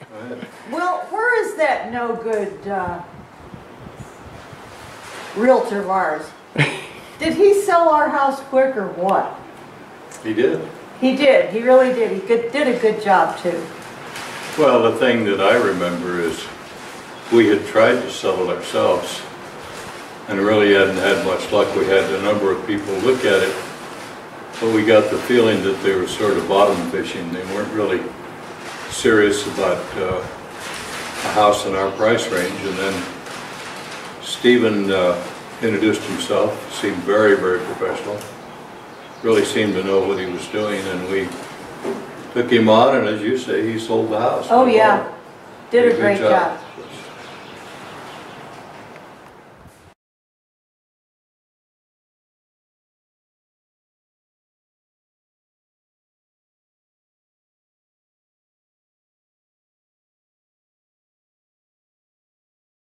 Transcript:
Go ahead. Well, where is that no good, uh, Realtor of ours? Did he sell our house quick or what? He did. He did, he really did. He good, did a good job too. Well, the thing that I remember is we had tried to sell it ourselves and really hadn't had much luck. We had a number of people look at it, but we got the feeling that they were sort of bottom fishing. They weren't really serious about uh, a house in our price range. And then Stephen uh, introduced himself, seemed very, very professional, really seemed to know what he was doing, and we took him on, and as you say, he sold the house. Oh, yeah, did a great job. job.